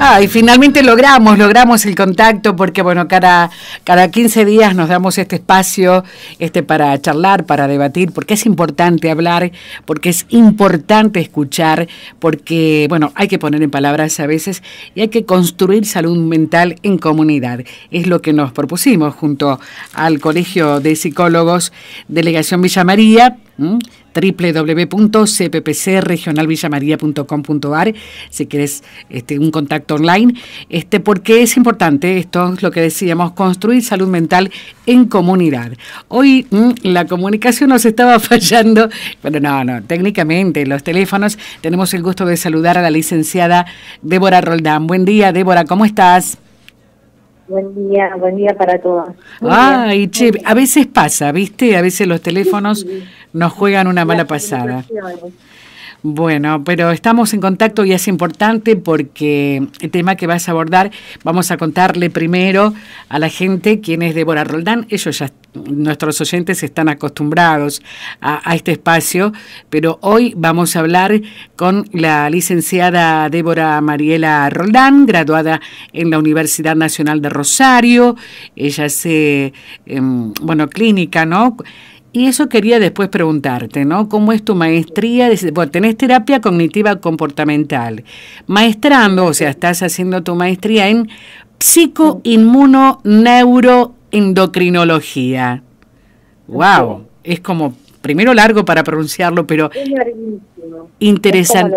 Ah, y finalmente logramos, logramos el contacto porque, bueno, cada, cada 15 días nos damos este espacio este, para charlar, para debatir, porque es importante hablar, porque es importante escuchar, porque, bueno, hay que poner en palabras a veces y hay que construir salud mental en comunidad. Es lo que nos propusimos junto al Colegio de Psicólogos Delegación Villa María www.cppcregionalvillamaría.com.ar si quieres este, un contacto online, este, porque es importante, esto es lo que decíamos, construir salud mental en comunidad. Hoy mm, la comunicación nos estaba fallando, pero no, no, técnicamente los teléfonos, tenemos el gusto de saludar a la licenciada Débora Roldán. Buen día, Débora, ¿cómo estás? Buen día, buen día para todos. Ay, che, a veces pasa, ¿viste? A veces los teléfonos nos juegan una mala pasada. Bueno, pero estamos en contacto y es importante porque el tema que vas a abordar, vamos a contarle primero a la gente quién es Débora Roldán. Ellos ya, nuestros oyentes están acostumbrados a, este espacio, pero hoy vamos a hablar con la licenciada Débora Mariela Roldán, graduada en la Universidad Nacional de Rosario. Ella hace, eh, bueno, clínica, ¿no? Y eso quería después preguntarte, ¿no? ¿Cómo es tu maestría? Bueno, tenés terapia cognitiva comportamental. Maestrando, o sea, estás haciendo tu maestría en psico-inmuno-neuroendocrinología. ¡Wow! Es como, primero largo para pronunciarlo, pero es interesante.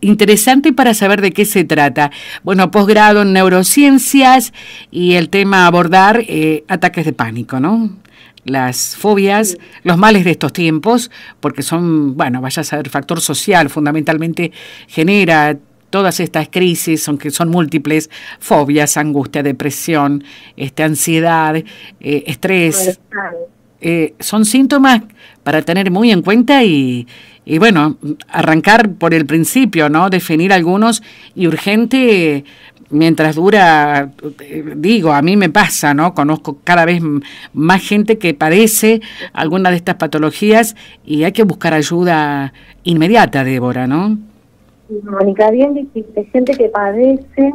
interesante para saber de qué se trata. Bueno, posgrado en neurociencias y el tema abordar eh, ataques de pánico, ¿no? Las fobias, los males de estos tiempos, porque son, bueno, vaya a ser factor social, fundamentalmente genera todas estas crisis, aunque son múltiples, fobias, angustia, depresión, este, ansiedad, eh, estrés, eh, son síntomas para tener muy en cuenta y, y, bueno, arrancar por el principio, ¿no? Definir algunos y urgente mientras dura, digo, a mí me pasa, ¿no? Conozco cada vez más gente que padece alguna de estas patologías y hay que buscar ayuda inmediata, Débora, ¿no? Mónica, bien dijiste, gente que padece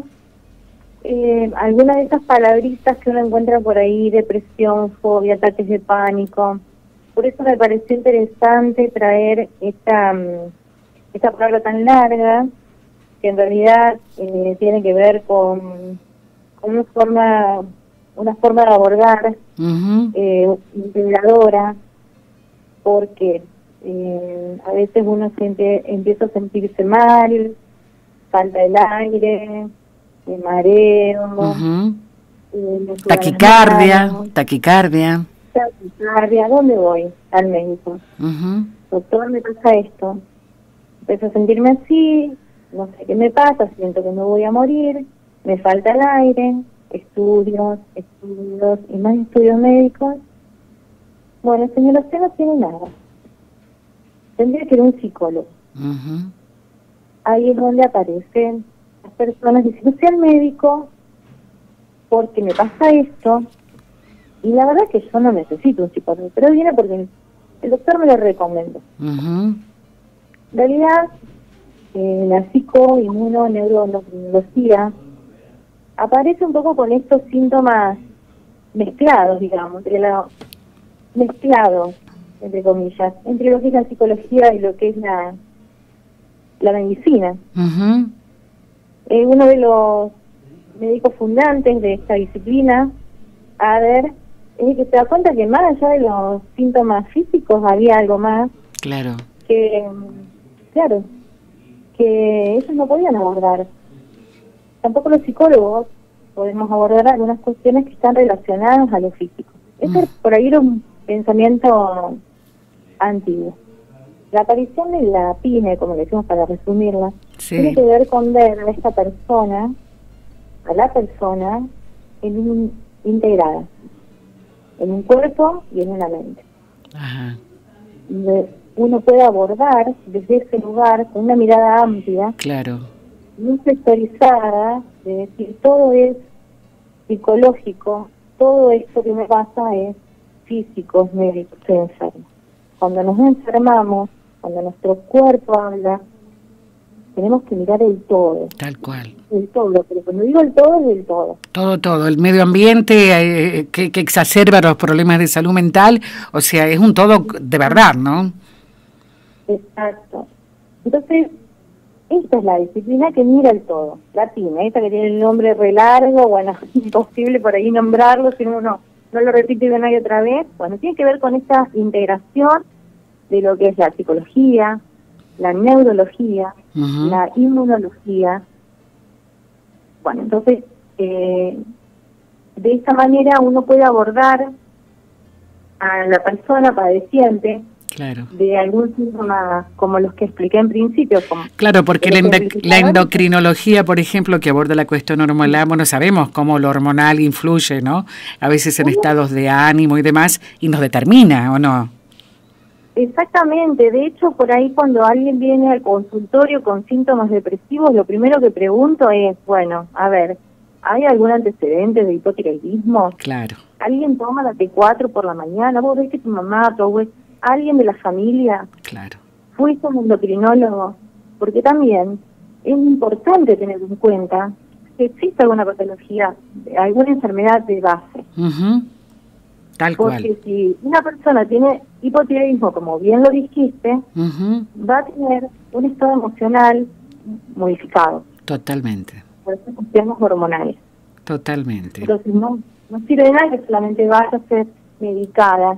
eh, algunas de esas palabritas que uno encuentra por ahí, depresión, fobia, ataques de pánico. Por eso me pareció interesante traer esta, mm, esta palabra tan larga que en realidad eh, tiene que ver con, una forma una forma de abordar eh, integradora porque eh, a veces uno siente, empieza a sentirse mal falta el aire mareo taquicardia taquicardia taquicardia ¿dónde voy? al médico doctor me pasa esto empiezo a sentirme así no sé qué me pasa, siento que me voy a morir, me falta el aire, estudios, estudios y más estudios médicos. Bueno, señor, usted no tiene nada. Tendría que ir un psicólogo. Ahí es donde aparecen las personas diciendo, soy el médico, porque me pasa esto. Y la verdad es que yo no necesito un psicólogo, pero viene porque el doctor me lo recomendó. En realidad, eh, la psico-inmuno-neuroendocrinología aparece un poco con estos síntomas mezclados, digamos, entre la, mezclados, entre comillas, entre lo que es la psicología y lo que es la, la medicina. eh, uno de los médicos fundantes de esta disciplina, a ver, es que se da cuenta que más allá de los síntomas físicos había algo más. Claro. Que, claro, que ellos no podían abordar. Tampoco los psicólogos podemos abordar algunas cuestiones que están relacionadas a lo físico. Ese mm. por ahí era un pensamiento antiguo. La aparición de la PINE, como le decimos para resumirla, tiene que ver con ver a esta persona, a la persona, en un, integrada, en un cuerpo y en una mente. Ajá uno puede abordar desde ese lugar con una mirada amplia, claro, muy sectorizada, de decir todo es psicológico, todo esto que me pasa es físico, es médico, estoy enfermo. Cuando nos enfermamos, cuando nuestro cuerpo habla, tenemos que mirar el todo. Tal cual. El todo, pero cuando digo el todo es el todo. Todo, todo. El medio ambiente eh, que, que, exacerba los problemas de salud mental, o sea, es un todo de verdad, ¿no? Exacto. Entonces, esta es la disciplina que mira el todo, latina, esta que tiene el nombre re largo, bueno, imposible por ahí nombrarlo si uno no, no lo repite de nadie otra vez. Bueno, tiene que ver con esta integración de lo que es la psicología, la neurología, la inmunología. Bueno, entonces, eh, de esta manera uno puede abordar a la persona padeciente claro. de algún síntoma como los que expliqué en principio. Como claro, porque la, la, endocrinología, por ejemplo, que aborda la cuestión hormonal, bueno, sabemos cómo lo hormonal influye, ¿no? A veces en estados de ánimo y demás, y nos determina, ¿o no? Exactamente, de hecho por ahí cuando alguien viene al consultorio con síntomas depresivos, lo primero que pregunto es, bueno, a ver, ¿hay algún antecedente de hipotiroidismo? Claro. ¿Alguien toma la T4 por la mañana? ¿Vos ves que tu mamá, tu abuela, alguien de la familia? Claro. ¿Fuiste un endocrinólogo? Porque también es importante tener en cuenta que existe alguna patología, alguna enfermedad de base. Tal Porque si una persona tiene hipotiroidismo, como bien lo dijiste, va a tener un estado emocional modificado. Totalmente. Por eso cuestiones hormonales. Totalmente. Entonces no, no sirve de nada que solamente vaya a ser medicada,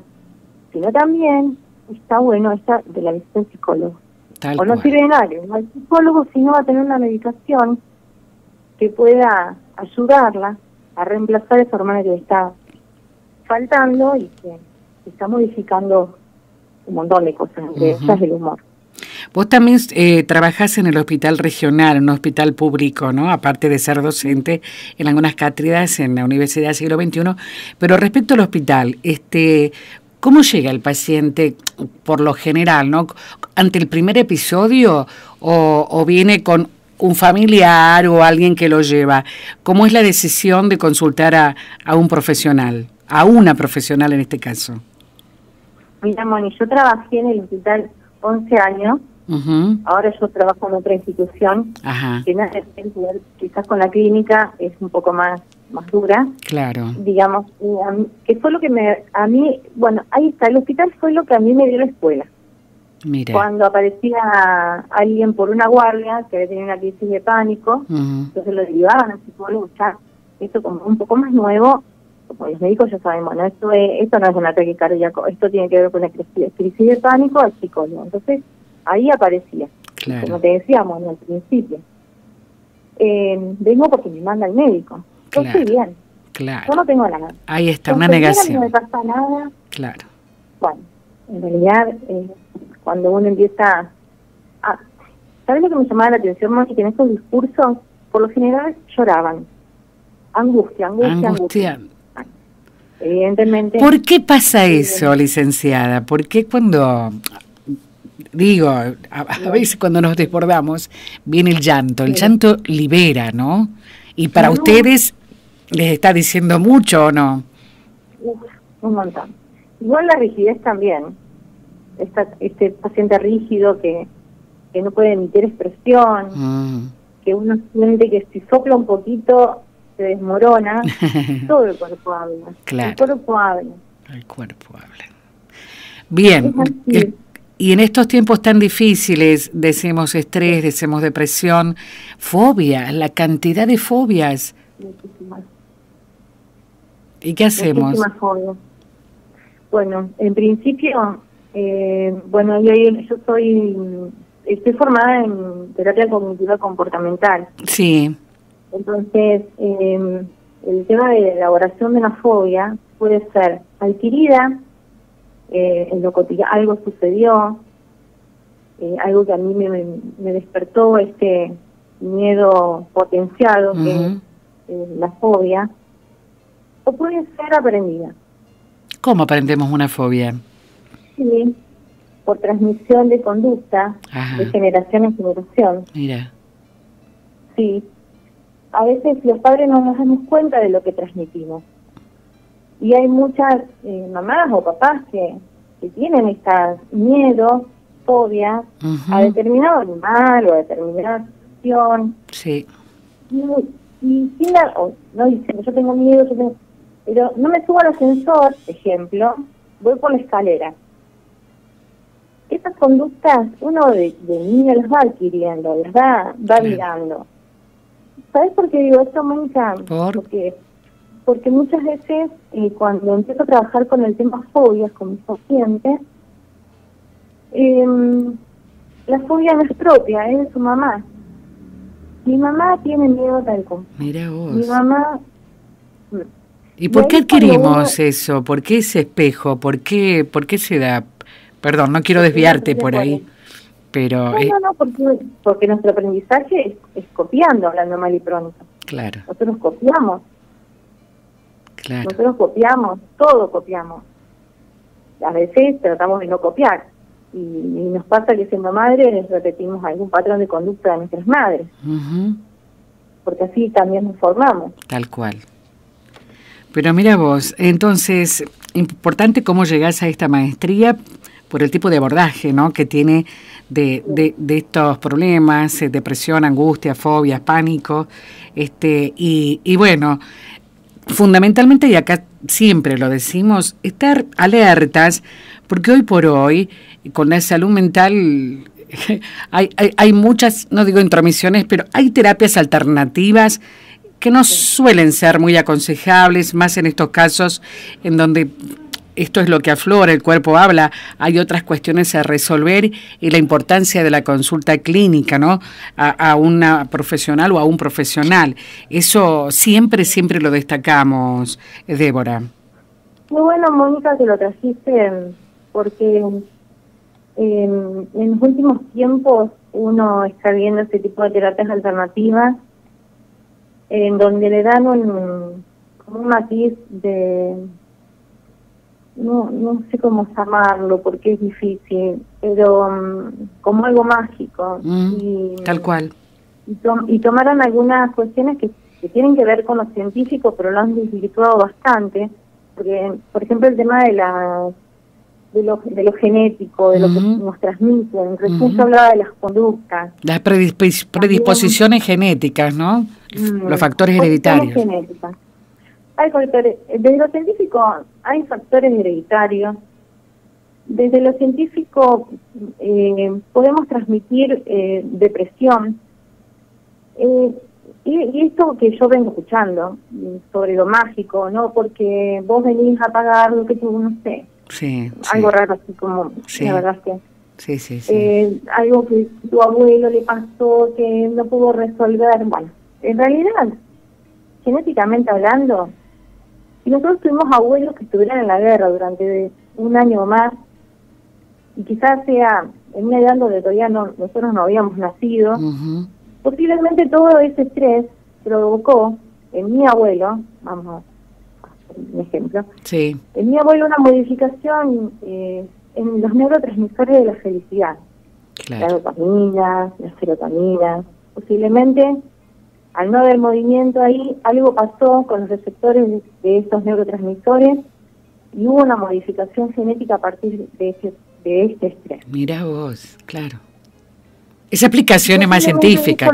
sino también está bueno esta de la visita del psicólogo. Tal o no sirve de nada que el psicólogo, sino va a tener una medicación que pueda ayudarla a reemplazar esa hormona que está faltando y que está modificando un montón de cosas, entre esas el humor. Vos también eh, trabajás en el hospital regional, un hospital público, ¿no? Aparte de ser docente en algunas cátedras en la Universidad del Siglo XXI. Pero respecto al hospital, este, ¿cómo llega el paciente por lo general, ¿no? ¿Ante el primer episodio o, o viene con un familiar o alguien que lo lleva? ¿Cómo es la decisión de consultar a, a un profesional? A una profesional en este caso? Mira, Moni, yo trabajé en el hospital 11 años. Ahora yo trabajo en otra institución Ajá. que quizás con la clínica es un poco más más dura. Claro. Digamos, que fue lo que me, a mí, bueno, ahí está, el hospital fue lo que a mí me dio la escuela. Mira. Cuando aparecía alguien por una guardia que había tenido una crisis de pánico, entonces lo derivaban al psicólogo, ya, esto como un poco más nuevo, como los médicos ya saben, bueno, esto, es, esto no es un ataque cardíaco, esto tiene que ver con la crisis de pánico al psicólogo. Entonces, ahí aparecía. Como te decíamos al principio. Eh, vengo porque me manda el médico. Yo estoy bien. Claro. Yo no tengo nada. Ahí está, una negación. No me pasa nada. Claro. Bueno, en realidad, eh, cuando uno empieza a... ¿Sabes lo que me llamaba la atención, Moni? Que en estos discursos, por lo general, lloraban. Angustia, angustia, angustia evidentemente. ¿Por qué pasa eso, licenciada? ¿Por qué cuando, digo, a, veces cuando nos desbordamos, viene el llanto? El llanto libera, ¿no? Y para ustedes les está diciendo mucho o no? un montón. Igual la rigidez también. Esta, este paciente rígido que, que no puede emitir expresión, mm. que uno siente que si sopla un poquito se desmorona, todo el cuerpo habla. Claro. El cuerpo habla. El cuerpo habla. Bien. y en estos tiempos tan difíciles, decimos estrés, decimos depresión, fobia, la cantidad de fobias. Muchísimas. ¿Y qué hacemos? Muchísimas fobias. Bueno, en principio, eh, bueno, yo, yo soy, estoy formada en terapia cognitiva comportamental. Sí. Entonces, eh, el tema de la elaboración de una fobia puede ser adquirida, eh, en lo cotidiano, algo sucedió, eh, algo que a mí me, me, despertó este miedo potenciado, que es la fobia, o puede ser aprendida. ¿Cómo aprendemos una fobia? Sí, por transmisión de conducta de generación en generación. Mira. Sí, a veces los padres no nos damos cuenta de lo que transmitimos. Y hay muchas eh, mamás o papás que, que tienen estos miedos fobia a determinado animal o a determinada situación. Sí. Y, y sin la, no diciendo, yo tengo miedo, yo tengo, pero no me subo al ascensor, ejemplo, voy por la escalera. Esas conductas uno de, niño las va adquiriendo, las va, va mirando. ¿Sabes por qué digo esto, Mónica? Porque, porque muchas veces eh, cuando empiezo a trabajar con el tema fobias con mis pacientes, eh, la fobia no es propia, es de su mamá. Mi mamá tiene miedo tal como. Mira vos. Mi mamá... ¿Y por qué adquirimos eso? ¿Por qué ese espejo? ¿Por qué, ¿Por qué se da? Perdón, no quiero desviarte por ahí. Pero, no, no, no, porque, porque nuestro aprendizaje es, copiando, hablando mal y pronto. Claro. Nosotros copiamos. Claro. Nosotros copiamos, todo copiamos. A veces tratamos de no copiar. Y, nos pasa que siendo madres repetimos algún patrón de conducta de nuestras madres. Porque así también nos formamos. Tal cual. Pero mira vos, entonces, importante cómo llegás a esta maestría por el tipo de abordaje ¿no? que tiene de, de, estos problemas, eh, depresión, angustia, fobia, pánico, este, y, y bueno, fundamentalmente, y acá siempre lo decimos, estar alertas, porque hoy por hoy, con la salud mental, hay, hay, hay muchas, no digo intromisiones, pero hay terapias alternativas que no suelen ser muy aconsejables, más en estos casos en donde esto es lo que aflora, el cuerpo habla, hay otras cuestiones a resolver y la importancia de la consulta clínica, ¿no? A, una profesional o a un profesional. Eso siempre, siempre lo destacamos, Débora. Muy bueno, Mónica, que lo trajiste, porque en, los últimos tiempos uno está viendo este tipo de terapias alternativas en donde le dan un, un matiz de no, no sé cómo llamarlo porque es difícil, pero mm, como algo mágico. Mm, y, tal cual. Y, tomaron algunas cuestiones que, tienen que ver con lo científico, pero lo han desvirtuado bastante, porque, por ejemplo, el tema de la de lo, de lo genético, de lo que nos transmiten. Recién yo hablaba de las conductas. Las predisposiciones genéticas, ¿no? Mm, los factores hereditarios. Genéticas. Hay factores, desde lo científico hay factores hereditarios. Desde lo científico eh, podemos transmitir eh, depresión. Eh, y, esto que yo vengo escuchando sobre lo mágico, ¿no? Porque vos venís a pagar lo que tú, no sé. Sí. Algo raro así como, la verdad que... Sí, sí, sí. algo que tu abuelo le pasó que no pudo resolver. Bueno, en realidad, genéticamente hablando, y nosotros tuvimos abuelos que estuvieron en la guerra durante un año o más, y quizás sea en una edad donde todavía no, nosotros no habíamos nacido, posiblemente todo ese estrés provocó en mi abuelo, vamos a hacer un ejemplo, sí. en mi abuelo una modificación eh, en los neurotransmisores de la felicidad. La dopamina, la serotonina, posiblemente al no haber movimiento ahí, algo pasó con los receptores de estos neurotransmisores y hubo una modificación genética a partir de, ese, de este estrés. Mira vos, claro. Esa explicación es más científica,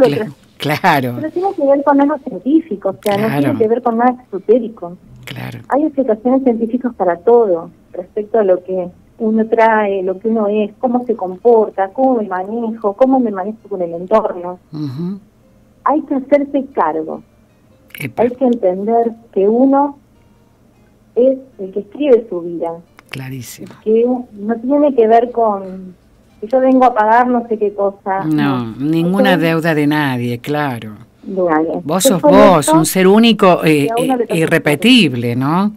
claro. Pero tiene que ver con algo científico, o sea, no tiene que ver con nada exotérico. Claro. Hay explicaciones científicas para todo respecto a lo que uno trae, lo que uno es, cómo se comporta, cómo me manejo, cómo me manejo con el entorno hay que hacerse cargo. Hay que entender que uno es el que escribe su vida. Clarísimo. Que no tiene que ver con que yo vengo a pagar no sé qué cosa. No, ninguna deuda de nadie, claro. Vos sos vos, un ser único e irrepetible, ¿no?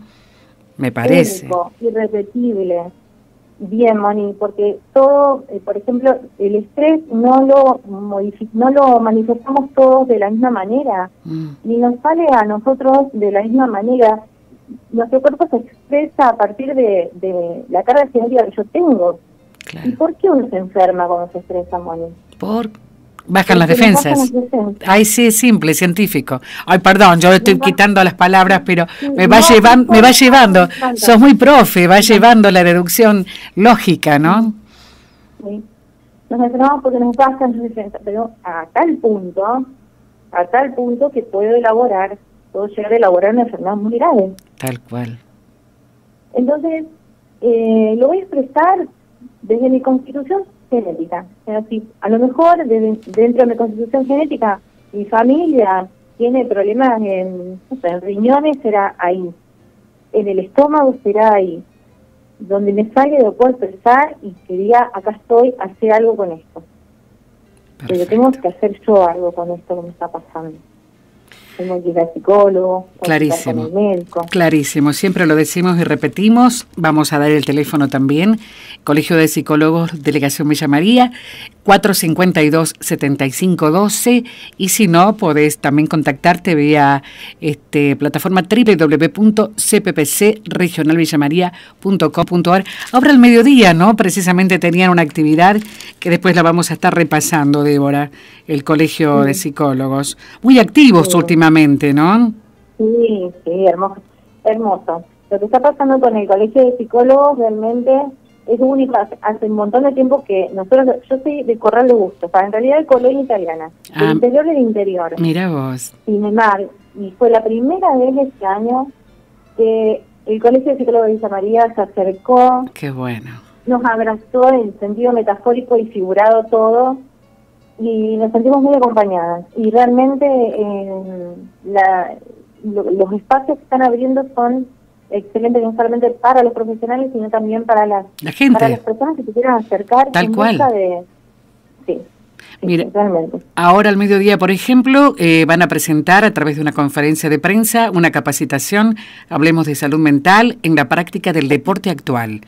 Me parece. Único, irrepetible. Bien, Moni, porque todo, eh, por ejemplo, el estrés no lo no lo manifestamos todos de la misma manera, mm. ni nos sale a nosotros de la misma manera. Nuestro cuerpo se expresa a partir de, de la carga genética que yo tengo. ¿Y por qué uno se enferma cuando se estresa, Moni? Por Bajan las defensas. Ay, sí, es simple, científico. Ay, perdón, yo estoy quitando las palabras, pero me va, llevando, me va llevando. Sos muy profe, va llevando la deducción lógica, ¿no? Sí. nos enfermamos porque nos bajan las defensas, pero a tal punto, a tal punto que puedo elaborar, puedo llegar a elaborar una enfermedad muy grave. Tal cual. Entonces, eh, lo voy a expresar desde mi constitución genética. a lo mejor dentro de mi constitución genética, mi familia tiene problemas en, en riñones, será ahí. En el estómago será ahí. Donde me salga lo puedo expresar y que diga, acá estoy, hacer algo con esto. Pero tengo que hacer yo algo con esto que me está pasando tengo que ir al psicólogo, clarísimo, Clarísimo, siempre lo decimos y repetimos, vamos a dar el teléfono también, Colegio de Psicólogos, Delegación Villa María, 452-7512, y si no, podés también contactarte vía este, plataforma www.cppcregionalvillamaría.com.ar. Ahora al mediodía, ¿no? Precisamente tenían una actividad que después la vamos a estar repasando, Débora, el Colegio de Psicólogos. Muy activos últimamente ¿no? Sí, sí, hermoso, hermoso. Lo que está pasando con el Colegio de Psicólogos realmente es único. Hace un montón de tiempo que nosotros, yo soy de Corral de Gusto, para en realidad de colonia italiana, el ah, interior del interior. Mira vos. Sin embargo, y fue la primera vez este año que el Colegio de Psicólogos de Villa María se acercó. Qué bueno. Nos abrazó en sentido metafórico y figurado todo y nos sentimos muy acompañadas. Y realmente eh, los espacios que están abriendo son excelentes no solamente para los profesionales, sino también para las, Para las personas que se quieran acercar. Tal cual. De, sí. Mira, ahora al mediodía, por ejemplo, eh, van a presentar a través de una conferencia de prensa una capacitación, hablemos de salud mental, en la práctica del deporte actual.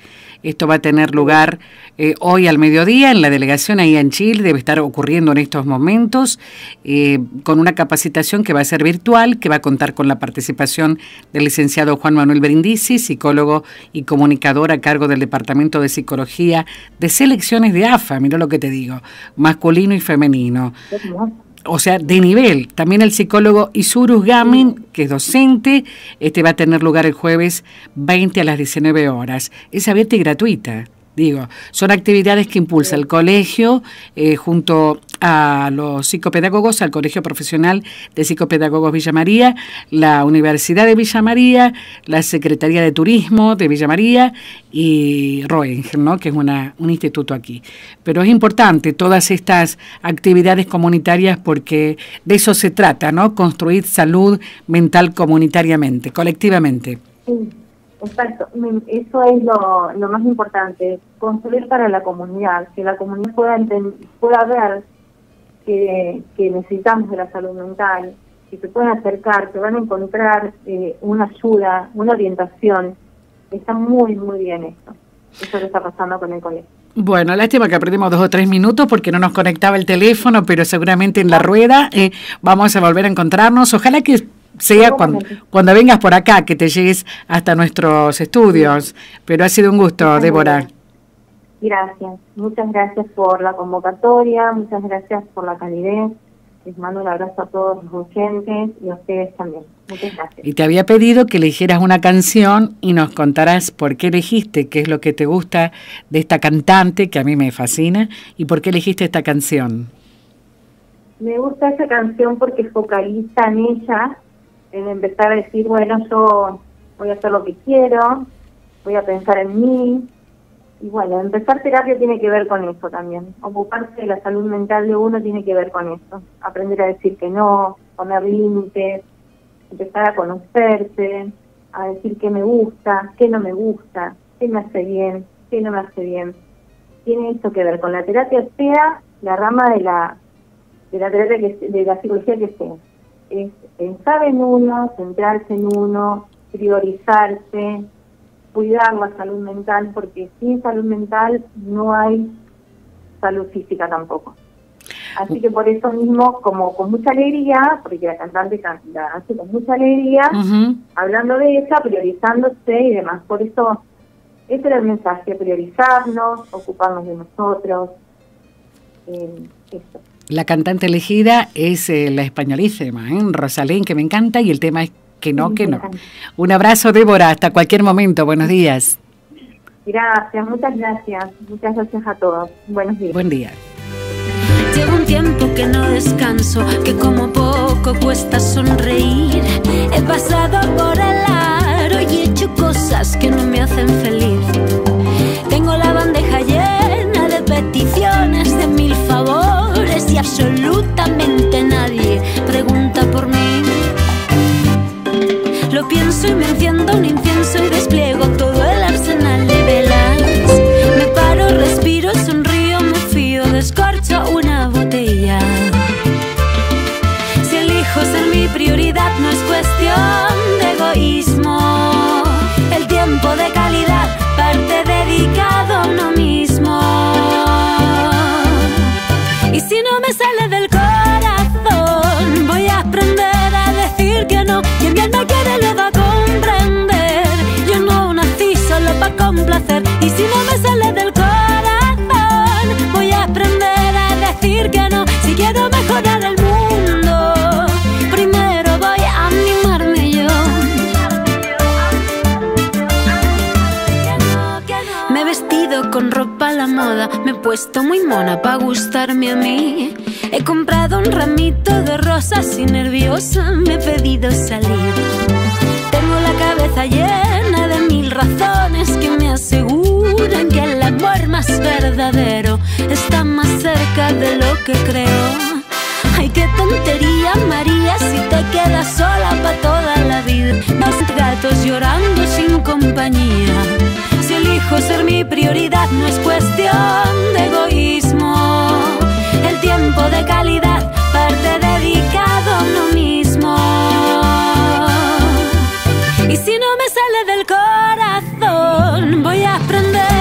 Esto va a tener lugar eh, hoy al mediodía en la delegación ahí en Chile, debe estar ocurriendo en estos momentos, eh, con una capacitación que va a ser virtual, que va a contar con la participación del licenciado Juan Manuel Brindisi, psicólogo y comunicador a cargo del Departamento de Psicología de Selecciones de AFA, mira lo que te digo, masculino y femenino o sea, de nivel. También el psicólogo Isurus Gamin, que es docente, este va a tener lugar el jueves 20 a las 19 horas. Es abierta y gratuita. Digo, son actividades que impulsa el colegio eh, junto a los psicopedagogos, al Colegio Profesional de Psicopedagogos Villa María, la Universidad de Villa María, la Secretaría de Turismo de Villa María y Roenger, ¿no? que es una, un instituto aquí. Pero es importante todas estas actividades comunitarias porque de eso se trata, ¿no? Construir salud mental comunitariamente, colectivamente. Exacto, eso es lo, lo más importante, construir para la comunidad, que la comunidad pueda, pueda ver que, que necesitamos de la salud mental, que se puedan acercar, que van a encontrar eh, una ayuda, una orientación. Está muy, muy bien esto. Eso que está pasando con el colegio. Bueno, lástima que aprendimos dos o tres minutos porque no nos conectaba el teléfono, pero seguramente en la rueda eh, vamos a volver a encontrarnos. Ojalá que sea cuando, cuando vengas por acá, que te llegues hasta nuestros estudios. Pero ha sido un gusto, Débora. Gracias, muchas gracias por la convocatoria, muchas gracias por la calidez. Les mando un abrazo a todos los oyentes y a ustedes también. Muchas gracias. Y te había pedido que eligieras una canción y nos contarás por qué elegiste, qué es lo que te gusta de esta cantante, que a mí me fascina, y por qué elegiste esta canción. Me gusta esa canción porque focaliza en ella en empezar a decir, bueno, yo voy a hacer lo que quiero, voy a pensar en mí. Y bueno, empezar terapia tiene que ver con eso también. Ocuparse de la salud mental de uno tiene que ver con eso. Aprender a decir que no, poner límites, empezar a conocerse, a decir qué me gusta, qué no me gusta, qué me hace bien, qué no me hace bien. Tiene esto que ver con la terapia, sea la rama de la de la terapia que, de la psicología que sea es pensar en uno, centrarse en uno, priorizarse, cuidar la salud mental, porque sin salud mental no hay salud física tampoco. Así que por eso mismo, como con mucha alegría, porque la cantante la hace con mucha alegría, hablando de ella, priorizándose y demás. Por eso, ese era el mensaje, priorizarnos, ocuparnos de nosotros. Eh, eso. La cantante elegida es eh, la españolísima, ¿eh? Rosalén, que me encanta, y el tema es que no, que no. Un abrazo, Débora, hasta cualquier momento. Buenos días. Gracias, muchas gracias. Muchas gracias a todos. Buenos días. Buen día. Llevo un tiempo que no descanso, que como poco cuesta sonreír. He pasado por el aro y he hecho cosas que no me hacen feliz. Tengo la bandeja llena de peticiones, absolutamente nadie pregunta por mí. Lo pienso y me enciendo un incienso y despliego todo vestido con ropa a la moda, me he puesto muy mona para gustarme a mí. He comprado un ramito de rosas y nerviosa me he pedido salir. Tengo la cabeza llena de mil razones que me aseguran que el amor más verdadero está más cerca de lo que creo. Ay, qué tontería, María, si te quedas sola para toda la vida. Dos gatos llorando sin compañía. Elijo ser mi prioridad, no es cuestión de egoísmo. El tiempo de calidad parte dedicado a uno mismo. Y si no me sale del corazón, voy a aprender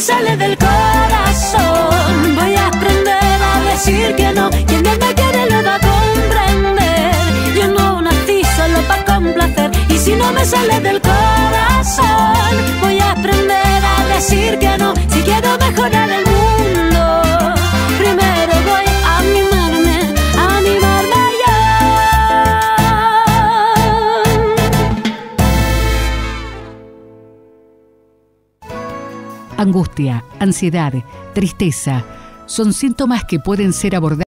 sale del corazón, voy a aprender a decir que no. Quien bien me quiere lo va a comprender. Yo no nací solo para complacer. Y si no me sale del corazón, Angustia, ansiedad, tristeza. Son síntomas que pueden ser abordados